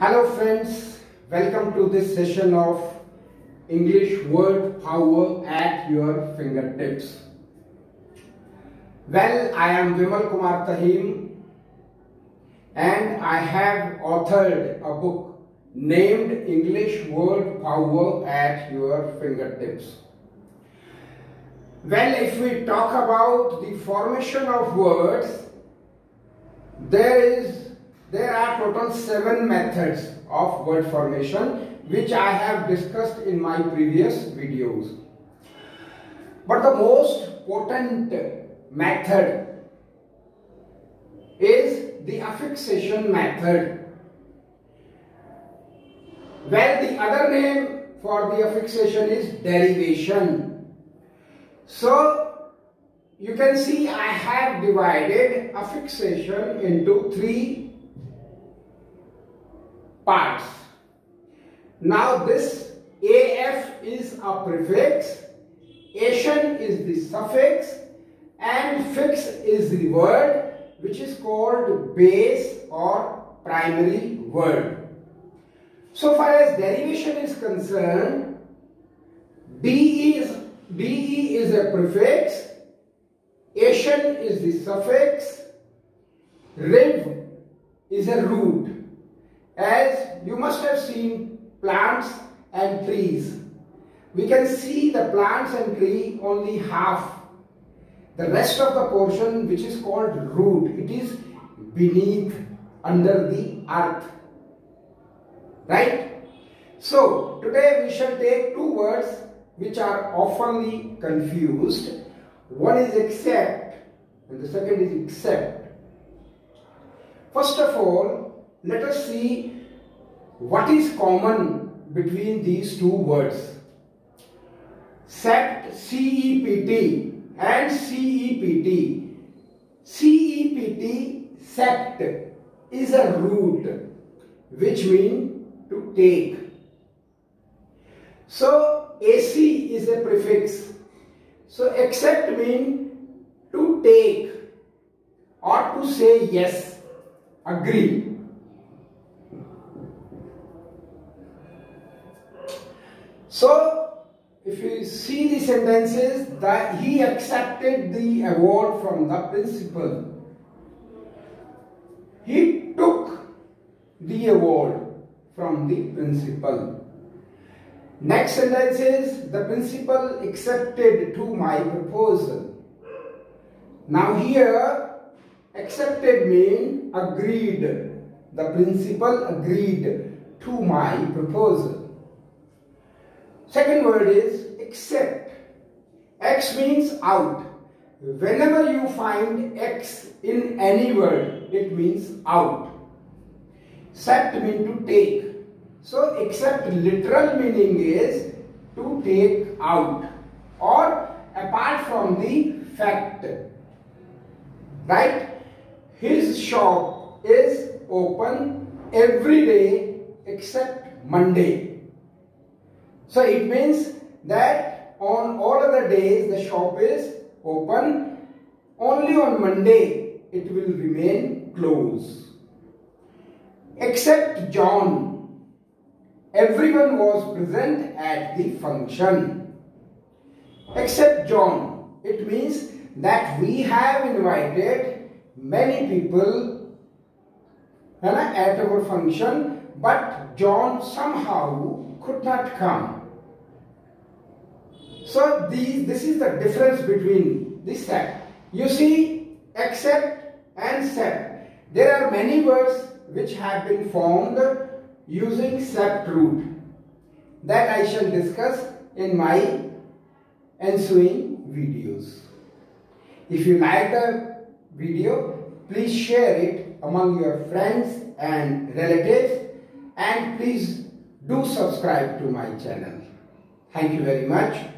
Hello friends, welcome to this session of English word power at your fingertips. Well, I am Vimal Kumar Taheem and I have authored a book named English word power at your fingertips. Well, if we talk about the formation of words, there is there are total seven methods of word formation which I have discussed in my previous videos. But the most potent method is the affixation method. Well, the other name for the affixation is derivation. So, you can see I have divided affixation into three parts. Now this AF is a prefix, ation is the suffix and fix is the word which is called base or primary word. So far as derivation is concerned, DE is, DE is a prefix, ation is the suffix, Riv is a root as you must have seen plants and trees. We can see the plants and tree only half. The rest of the portion which is called root, it is beneath, under the earth. Right? So, today we shall take two words which are oftenly confused. One is except and the second is except. First of all, let us see what is common between these two words. Sept, C-E-P-T and C-E-P-T. C-E-P-T, sept, is a root which means to take. So, AC is a prefix. So, accept means to take or to say yes, agree. So, if you see the sentences that he accepted the award from the principal. He took the award from the principal. Next sentence is the principal accepted to my proposal. Now here accepted mean agreed. The principal agreed to my proposal. Second word is except. X means out. Whenever you find X in any word, it means out. Sept means to take. So, except literal meaning is to take out or apart from the fact. Right? His shop is open every day except Monday. So it means that on all other days the shop is open. Only on Monday it will remain closed. Except John. Everyone was present at the function. Except John. It means that we have invited many people at our function but John somehow could not come. So these, this is the difference between this set. You see, accept and set. There are many words which have been formed using sept root that I shall discuss in my ensuing videos. If you like the video, please share it among your friends and relatives and please do subscribe to my channel. Thank you very much.